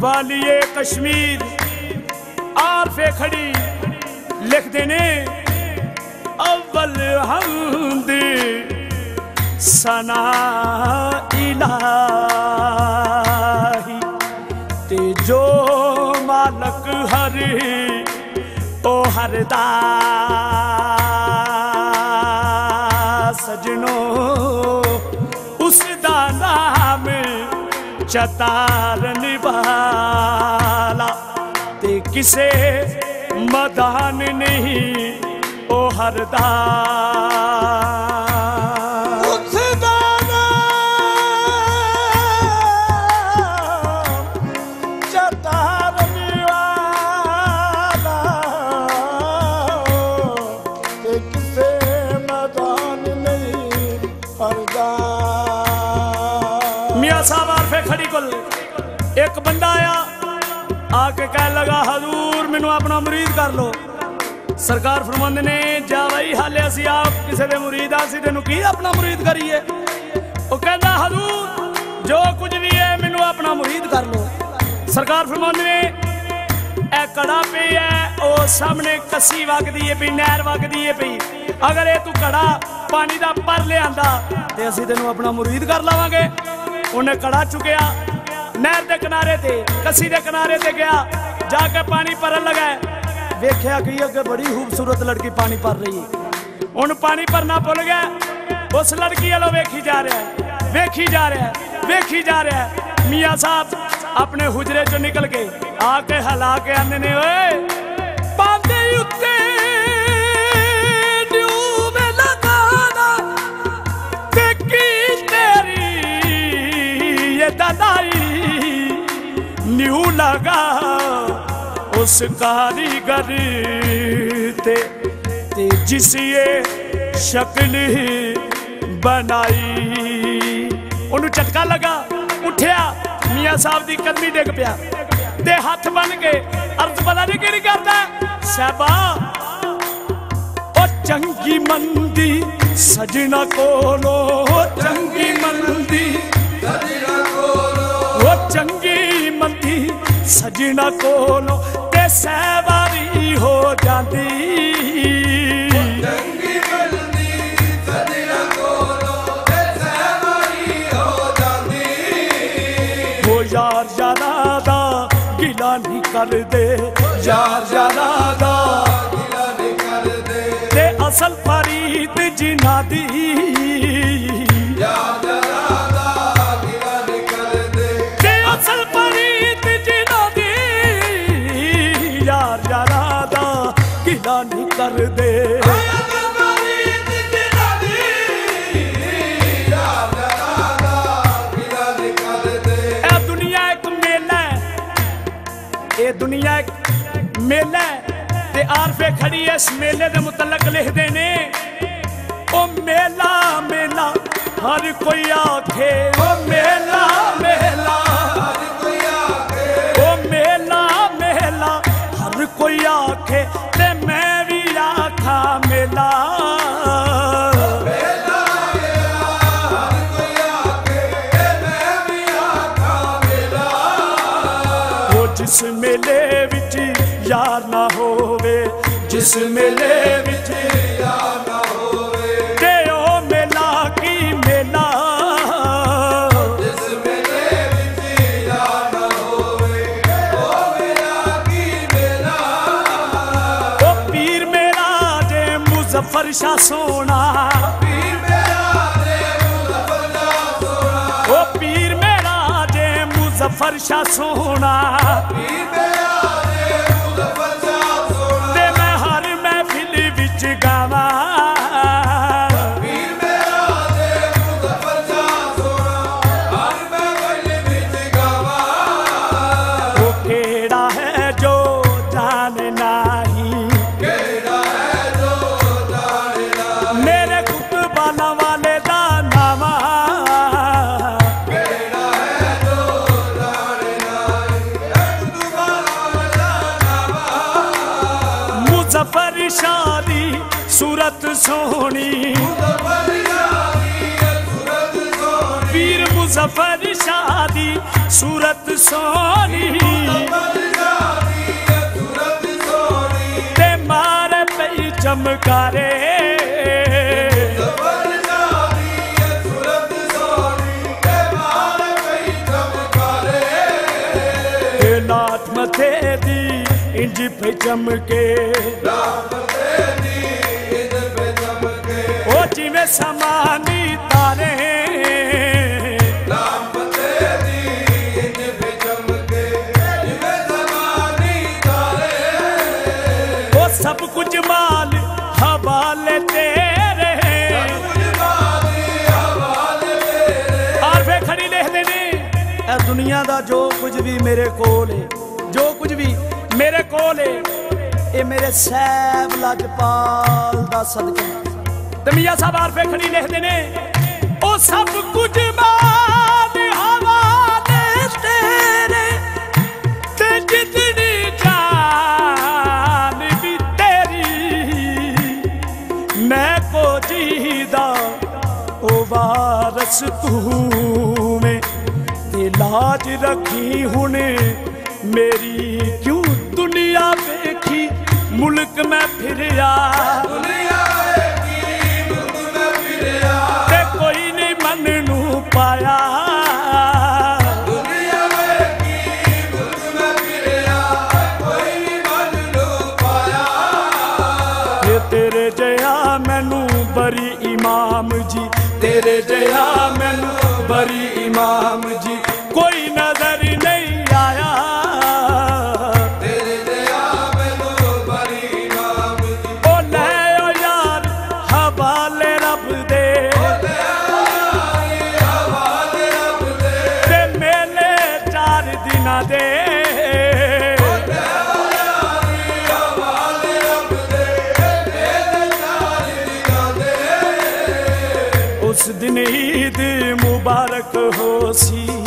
ਵਾਲੀਏ ਕਸ਼ਮੀਰ ਆਰਫੇ ਖੜੀ ਲਿਖਦੇ ਨੇ, ਅਵਲ ਹਮਦ ਸਨਾ ਇਲਾਹੀ ਤੇ ਜੋ ਮਾਲਕ ਹਰੀ, ਉਹ ਹਰਦਾ ਸਜਣੋ ਚਤਾਰਨ ਵਾਲਾ ਤੇ ਕਿਸੇ ਮਦਾਨ ਨਹੀਂ ਉਹ ਹਰਦਾ ਉਸ ਦਾ ਕਿਸੇ ਮਦਾਨ ਨਹੀਂ ਹਰਦਾ ਮੀਆਂ ਸਾਹਿਬ ਆਰਫੇ ਖੜੀ ਕੋਲ। ਇੱਕ ਬੰਦਾ ਆਇਆ ਆ ਕੇ ਕਹਿ ਲਗਾ ਹਜ਼ੂਰ ਮੈਨੂੰ ਆਪਣਾ ਮੁਰੀਦ ਕਰ ਲੋ ਸਰਕਾਰ ਫਰਮਾਉਂਦੇ ਨੇ ਜਾ ਬਈ ਹਾਲੇ ਅਸੀਂ ਆਪ ਕਿਸੇ ਦੇ ਮੁਰੀਦ ਆ ਅਸੀਂ ਤੈਨੂੰ ਕੀ ਆਪਣਾ ਮੁਰੀਦ ਕਰੀਏ? ਉਹ ਕਹਿੰਦਾ ਹਜ਼ੂਰ ਜੋ ਕੁਝ ਵੀ ਹੈ ਮੈਨੂੰ ਆਪਣਾ ਮੁਰੀਦ ਕਰ ਲੋ ਸਰਕਾਰ ਫਰਮਾਉਂਦੇ ਨੇ ਇਹ ਕੜਾ ਪਿਆ ਹੈ, ਉਹ ਸਾਹਮਣੇ ਕੱਸੀ ਵਗਦੀ ਏ ਪਈ ਨਹਿਰ ਵਗਦੀ ਏ ਪਈ। ਅਗਰ ਇਹ ਤੂੰ ਕੜਾ ਪਾਣੀ ਦਾ ਪਰ ਲਿਆਂਦਾ ਤੇ ਅਸੀਂ ਤੈਨੂੰ ਆਪਣਾ ਮੁਰੀਦ ਕਰ ਲਾਵਾਂਗੇ। ਉਹਨੇ ਕੜਾ ਚੁੱਕਿਆ। ਨਹਿਰ ਦੇ ਕਿਨਾਰੇ ਤੇ ਕੱਸੀ ਦੇ ਕਿਨਾਰੇ ਤੇ ਗਿਆ। ਜਾ ਕੇ ਪਾਣੀ ਭਰਨ ਲਗਾ ਵੇਖਿਆ ਕਿ ਅੱਗੇ ਬੜੀ ਖੂਬਸੂਰਤ ਲੜਕੀ ਪਾਣੀ ਭਰ ਰਹੀ ਹੈ। ਹੁਣ ਪਾਣੀ ਭਰਨਾ ਭੁੱਲ ਗਿਆ ਉਸ ਲੜਕੀ ਵੱਲੋਂ ਵੇਖੀ ਜਾ ਰਿਹਾ ਵੇਖੀ ਜਾ ਰਿਹਾ ਵੇਖੀ ਜਾ ਰਿਹਾ ਮੀਆਂ ਸਾਹਿਬ ਆਪਣੇ ਹੁਜਰੇ ਚੋਂ ਨਿਕਲ ਕੇ ਆ ਕੇ ਹਲਾ ਕੇ ਆਂਦੇ ਨੇ, ਓਏ। ਪਾਂਦੇ ਉੱਤੇ ਉਸ ਕਾਰੀਗਰ ਤੇ ਤੇ ਜਿਸ ਇਹ ਸ਼ਕਲ ਬਣਾਈ। ਉਹਨੂੰ ਝਟਕਾ ਲਗਾ ਉੱਠਿਆ ਮੀਆਂ ਸਾਹਿਬ ਦੀ ਕਦਮੀ ਡਿੱਗ ਪਿਆ। ਤੇ ਹੱਥ ਬੰਨ ਕੇ ਅਰਜ਼ ਪਤਾ ਨਹੀਂ ਕਿਹੜੀ ਕਰਦਾ ਸਹਿਬਾ ਉਹ ਚੰਗੀ ਮੰਦੀ ਸਜਣਾ ਕੋਲੋਂ। ਚੰਗੀ ਮੰਦੀ ਸਜਣਾ ਕੋਲੋਂ। ਉਹ ਚੰਗੀ ਮੰਦੀ ਸਜਣਾ ਕੋਲੋਂ। ਤੇ ਸਹਿਬਾਰੀ ਹੋ ਜਾਂਦੀ। ਯਾਰ ਯਾਰਾ ਦਾ ਗਿਲਾ ਨਹੀਂ ਕਰਦੇ। ਯਾਰ ਦਾ ਤੇ ਅਸਲ ਫਰੀਦ ਜਿਨਾ ਦੀ। ਨਹੀਂ ਕਰਦੇ। ਇਹ ਦੁਨੀਆ ਇੱਕ ਮੇਲਾ ਇਹ ਦੁਨੀਆ ਮੇਲਾ ਹੈ ਤੇ ਆਰਫੇ ਖੜੀ ਇਸ ਮੇਲੇ ਦੇ ਮੁਤਲਕ ਲਿਖਦੇ ਨੇ। ਉਹ ਮੇਲਾ ਮੇਲਾ, ਹਰ ਕੋਈ ਆਖੇ। ਉਹ ਮੇਲਾ ਮੇਲਾ। ਆਖਾਂ ਮੇਲਾ। ਜਿਸ ਮੇਲੇ ਵਿੱਚ ਯਾਰ ਨਾ ਹੋਵੇ ਜਿਸ ਮੇਲੇ ਵਿੱਚ ਯਾਰ ਮੁਜ਼ੱਫਰ ਸੋਣਾ। ਪੀਰ ਮੇਰਾ ਜੇ ਮੁਜ਼ੱਫਰ ਸ਼ਾ ਸੋਣਾ ਉਹ ਪੀਰ ਮੇਰਾ ਜੇ ਮੁਜ਼ੱਫਰ ਸ਼ਾ ਸੋਣਾ। ਤੇ ਮੁਜ਼ਫਰ ਸ਼ਾਦੀ ਸੂਰਤ ਸੋਹਣੀ। ਪੀਰ ਮੁਜ਼ਫਰ ਸ਼ਾਹ ਦੀ ਸੂਰਤ ਸੋਹਣੀ। ਤੇ ਮਾਰ ਪਈ ਚਮਕਾਰੇ। ਲਾਟ ਮਥੇ ਦੀ ਇੰਜ ਪੇ ਚਮਕੇ। ਉਹ ਜਿਵੇਂ ਸਮਾਨੀ ਤਾਰੇ। ਉਹ ਸਭ ਕੁਝ ਮਾਲ ਹਵਾਲੇ ਤੇਰੇ। ਆਰਫੇ ਖੜੀ ਲਿਖਦੇ ਨੇ ਇਹ ਦੁਨੀਆ ਦਾ ਜੋ ਕੁਝ ਵੀ ਮੇਰੇ ਕੋਲ ਏ ਕੁਝ ਵੀ ਮੇਰੇ ਕੋਲ ਏ। ਇਹ ਮੇਰੇ ਸਹਿਬ ਲਜਪਾਲ ਦਾ ਸਦਕਾ। ਤੇ ਮੀਆਂ ਸਾਹਿਬ ਆਰਫੇ ਖੜੀ ਲਿਖਦੇ ਨੇ। ਉਹ ਸਭ ਕੁਝ ਹਵਾਲੇ ਤੇਰੇ ਤੇ ਜਿਤਨੀ ਜਾਨ ਵੀ ਤੇਰੀ ਮੈਂ ਕੋ ਜੀਦਾ ਉਹ ਵਾਰਸ ਤੂੰ ਮੈਂ ਤੇ ਲਾਜ ਰੱਖੀ ਹੁਣ ਮੇਰੀ ਕਿਉਂ ਦੁਨੀਆ ਵੇਖੀ? ਮੁਲਕ ਮੈਂ ਫਿਰਿਆ। ਤੇ ਕੋਈ ਨਹੀਂ ਮਨ ਨੂੰ ਪਾਇਆ। ਇਹ ਤੇਰੇ ਜਿਹਾ ਮੈਨੂੰ ਬਰੀ ਇਮਾਮ ਜੀ। ਤੇਰੇ ਜਿਹਾ ਮੈਨੂੰ ਬਰੀ ਇਮਾਮ ਜੀ। ਚਾਰ ਦੇ। ਉਸ ਦਿਨ ਈਦ ਮੁਬਾਰਕ ਹੋ ਸੀ।